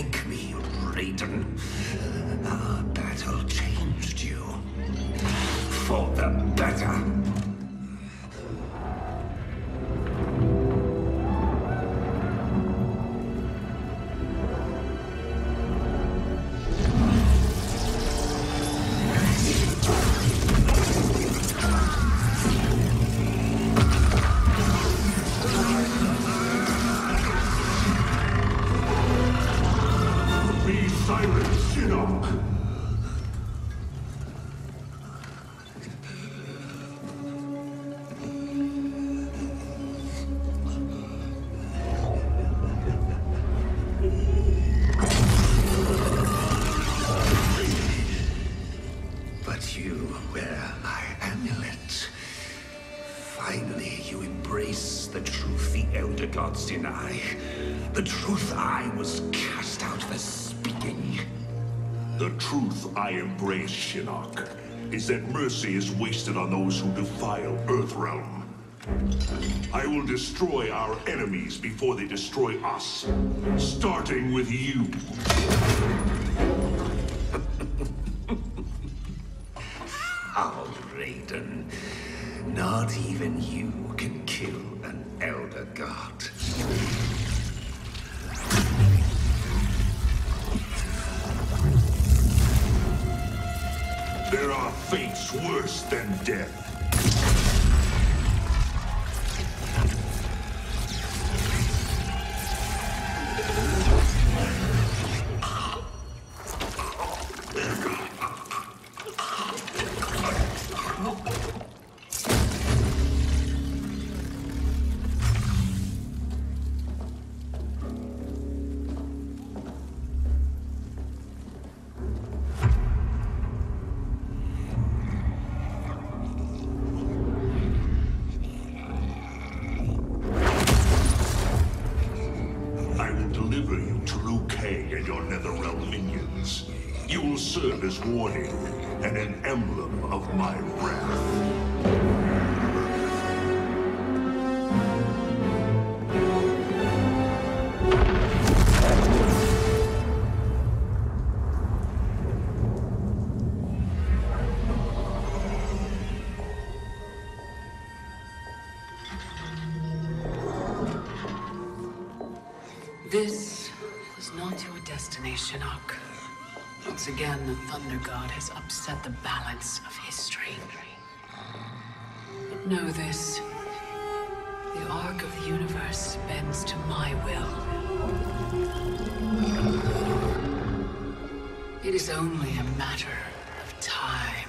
thank me, Raiden. Our battle changed you. For the better. The Elder Gods deny. The truth I was cast out for speaking. The truth I embrace, Shinnok, is that mercy is wasted on those who defile Earthrealm. I will destroy our enemies before they destroy us, starting with you. How, Raiden? Not even you can kill an Elder God. Fates worse than death. And your Netherrealm minions. You will serve as warning and an emblem of my wrath. This was not your destination, Shinnok. Once again, the Thunder God has upset the balance of history. But know this. The arc of the universe bends to my will. It is only a matter of time.